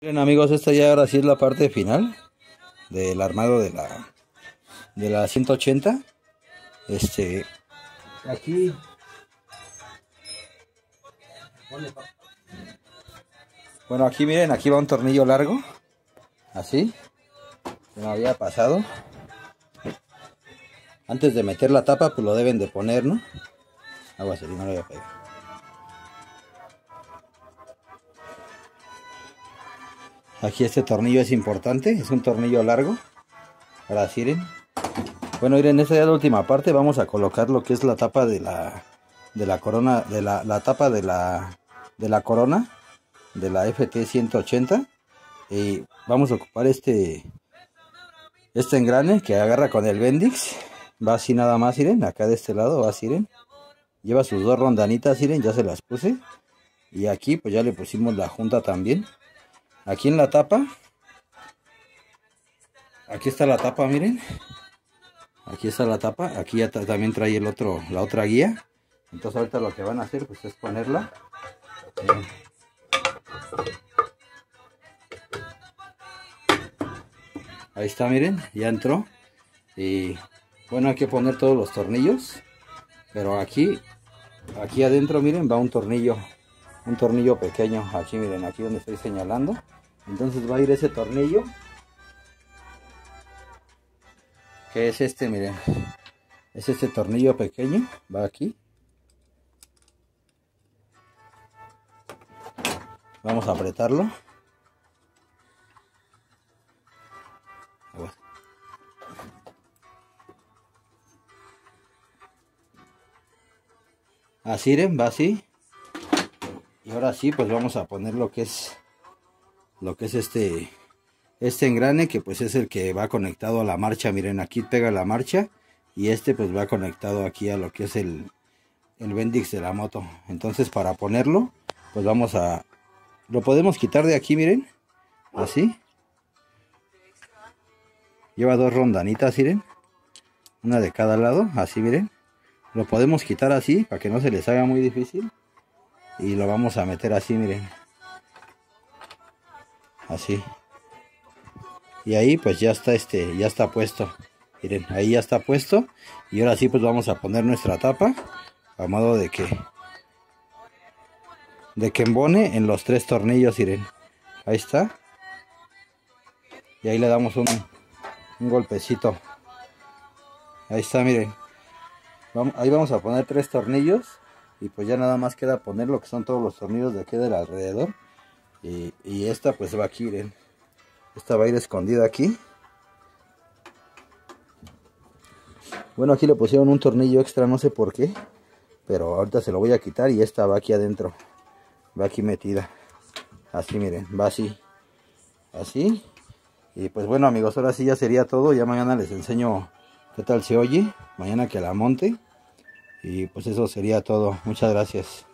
Bien amigos, esta ya ahora sí es la parte final del armado de la de la 180. Este aquí Bueno, aquí miren, aquí va un tornillo largo. Así. Se me había pasado. Antes de meter la tapa, pues lo deben de poner, ¿no? Agua no lo voy a pegar. Aquí este tornillo es importante, es un tornillo largo. Ahora miren. Bueno, miren, esta es la última parte. Vamos a colocar lo que es la tapa de la de la corona, de la, la tapa de la de la corona de la FT 180 y vamos a ocupar este este engrane que agarra con el Bendix va así nada más miren acá de este lado va así miren lleva sus dos rondanitas miren ya se las puse y aquí pues ya le pusimos la junta también aquí en la tapa aquí está la tapa miren aquí está la tapa aquí ya también trae el otro la otra guía entonces ahorita lo que van a hacer pues es ponerla Ahí está, miren, ya entró. Y bueno, hay que poner todos los tornillos. Pero aquí, aquí adentro, miren, va un tornillo. Un tornillo pequeño. Aquí, miren, aquí donde estoy señalando. Entonces va a ir ese tornillo. Que es este, miren. Es este tornillo pequeño. Va aquí. Vamos a apretarlo. Así, va así. Y ahora sí, pues vamos a poner lo que es lo que es este este engrane que pues es el que va conectado a la marcha. Miren, aquí pega la marcha y este pues va conectado aquí a lo que es el el Bendix de la moto. Entonces, para ponerlo, pues vamos a lo podemos quitar de aquí, miren. Así. Lleva dos rondanitas, miren. Una de cada lado, así, miren. Lo podemos quitar así, para que no se les haga muy difícil. Y lo vamos a meter así, miren. Así. Y ahí pues ya está este, ya está puesto. Miren, ahí ya está puesto. Y ahora sí pues vamos a poner nuestra tapa. A modo de que de que embone en los tres tornillos, miren. Ahí está. Y ahí le damos un, un golpecito. Ahí está, miren. ahí vamos a poner tres tornillos. Y pues ya nada más queda poner lo que son todos los tornillos de aquí del alrededor. Y, esta pues va aquí, miren. Esta va a ir escondida aquí. Bueno, aquí le pusieron un tornillo extra, no sé por qué. Pero ahorita se lo voy a quitar y esta va aquí adentro. Va aquí metida. Así miren va así. Así. Y pues bueno amigos ahora sí ya sería todo. Ya mañana les enseño qué tal se oye. Mañana que la monte. Y pues eso sería todo. Muchas gracias